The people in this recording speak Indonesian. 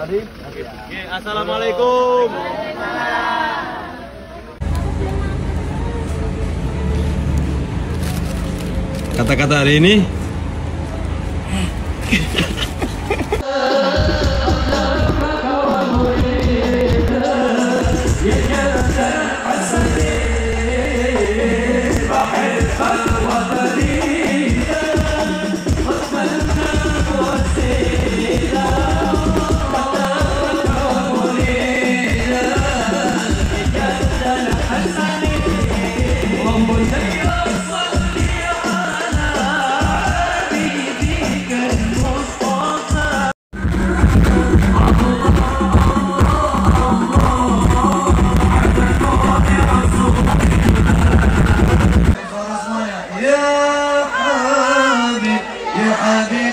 Assalamualaikum. Kata-kata hari ini again.